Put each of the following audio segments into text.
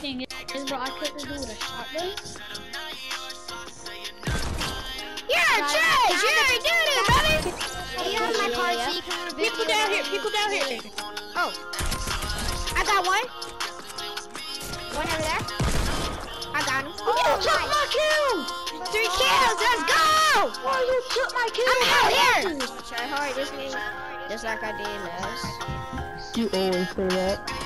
thing is, bro, I couldn't do with a shotgun. Yeah, Chase, you already did it, brother. Hey, you have my card yeah. so you can have a People down here, people down here. Oh, I got one. One over there. I got him. Oh, You took my kill. Three kills. Let's go. Oh, you took my kill. I'm out here. Try hard this game, just like I did last. You always say that.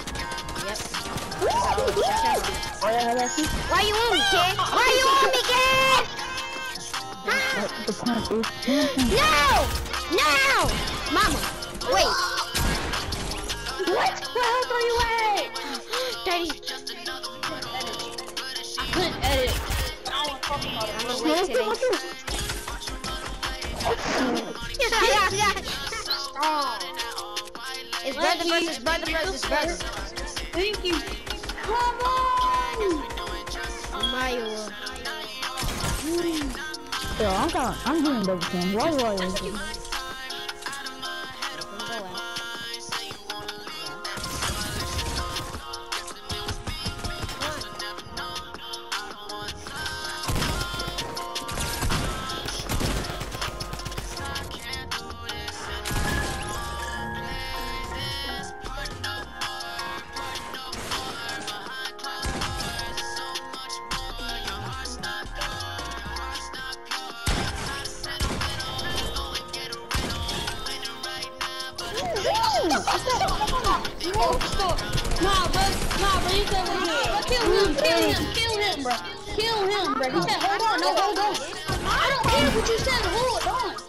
Why you on me, kid? Why you on me, kid? Huh? The point is. No! No! Mama, wait. What? Where else are you at? Daddy, I couldn't edit. I don't fucking about it. I'm gonna wait today. yeah, yeah. It's brother versus brother versus brother. thank you. Come on! Mario. Yo, I'm I'm doing double team. Why always do? Oh, stop. Nah, bro. Nah, bro. Bro. Kill him. Kill him. Kill him, bro. Kill him, bro. He said, hold on. No, hold on. I don't care what you said. Hold on.